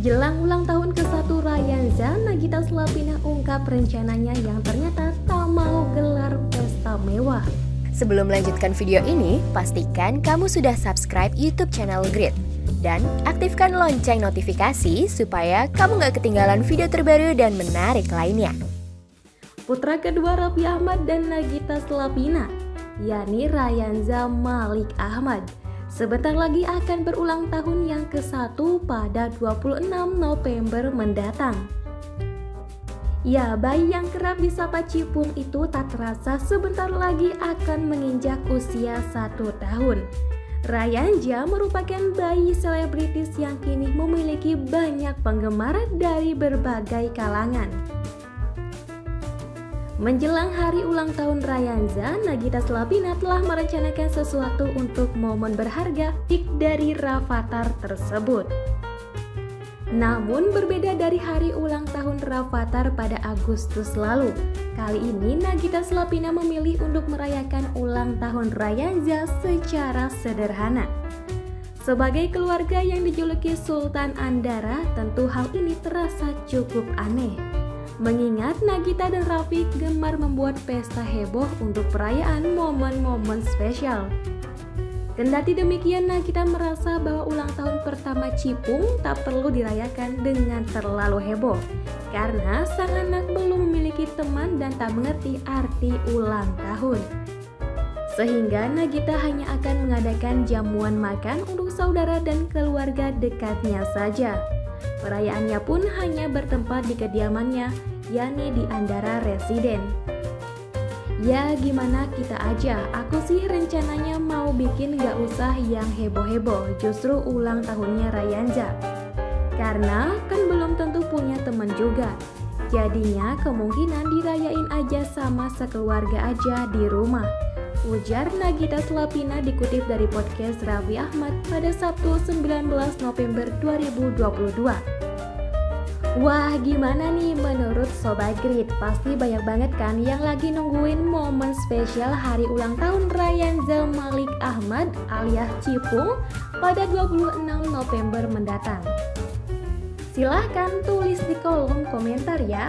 Jelang ulang tahun ke-1 Rayanza, Nagita Slavina ungkap rencananya yang ternyata tak mau gelar pesta mewah. Sebelum melanjutkan video ini, pastikan kamu sudah subscribe YouTube channel Grid dan aktifkan lonceng notifikasi supaya kamu gak ketinggalan video terbaru dan menarik lainnya. Putra kedua Raffi Ahmad dan Nagita Slavina, yakni Rayanza Malik Ahmad, Sebentar lagi akan berulang tahun yang ke-1 pada 26 November mendatang. Ya, bayi yang kerap disapa Cipung itu tak terasa sebentar lagi akan menginjak usia satu tahun. Rayanja merupakan bayi selebritis yang kini memiliki banyak penggemar dari berbagai kalangan. Menjelang hari ulang tahun Rayanza, Nagita Slavina telah merencanakan sesuatu untuk momen berharga tik dari Rafathar tersebut. Namun berbeda dari hari ulang tahun Rafathar pada Agustus lalu, kali ini Nagita Slavina memilih untuk merayakan ulang tahun Rayanza secara sederhana. Sebagai keluarga yang dijuluki Sultan Andara, tentu hal ini terasa cukup aneh. Mengingat Nagita dan Rafiq gemar membuat pesta heboh untuk perayaan momen-momen spesial. Kendati demikian, Nagita merasa bahwa ulang tahun pertama Cipung tak perlu dirayakan dengan terlalu heboh karena sang anak belum memiliki teman dan tak mengerti arti ulang tahun. Sehingga Nagita hanya akan mengadakan jamuan makan untuk saudara dan keluarga dekatnya saja. Perayaannya pun hanya bertempat di kediamannya, yakni di Andara Residen. Ya gimana kita aja, aku sih rencananya mau bikin gak usah yang heboh-heboh, justru ulang tahunnya Rayanza. Karena kan belum tentu punya temen juga. Jadinya kemungkinan dirayain aja sama sekeluarga aja di rumah. Ujar Nagita Slavina dikutip dari podcast Raffi Ahmad pada Sabtu 19 November 2022. Wah gimana nih menurut Sobat Grid? Pasti banyak banget kan yang lagi nungguin momen spesial hari ulang tahun Ryan Malik Ahmad alias Cipung pada 26 November mendatang. Silahkan tulis di kolom komentar ya.